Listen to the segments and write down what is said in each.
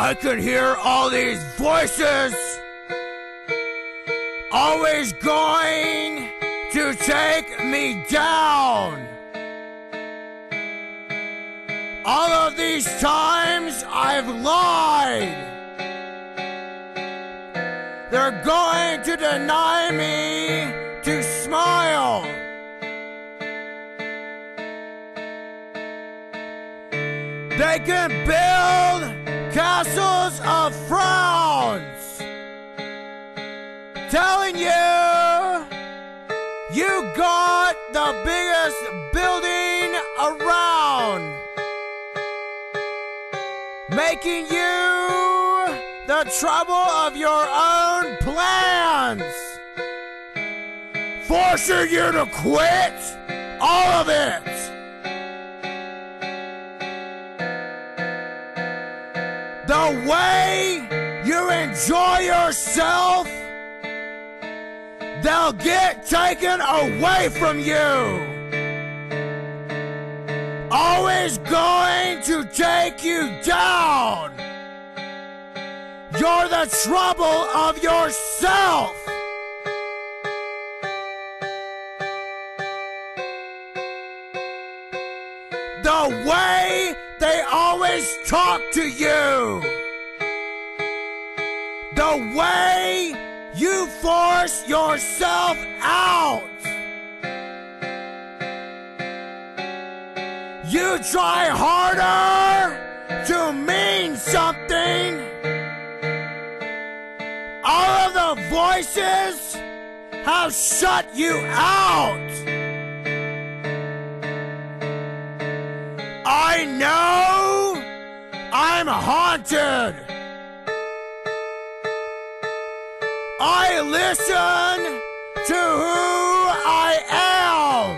I can hear all these voices always going to take me down. All of these times I've lied. They're going to deny me to smile. They can build of frowns, telling you you got the biggest building around, making you the trouble of your own plans, forcing you to quit all of it. The way you enjoy yourself, they'll get taken away from you. Always going to take you down. You're the trouble of yourself. The way they always talk to you. The way you force yourself out. You try harder to mean something. All of the voices have shut you out. I know I'm haunted. I listen to who I am.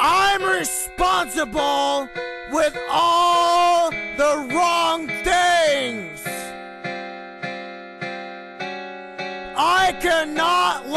I'm responsible with all the wrong things. I cannot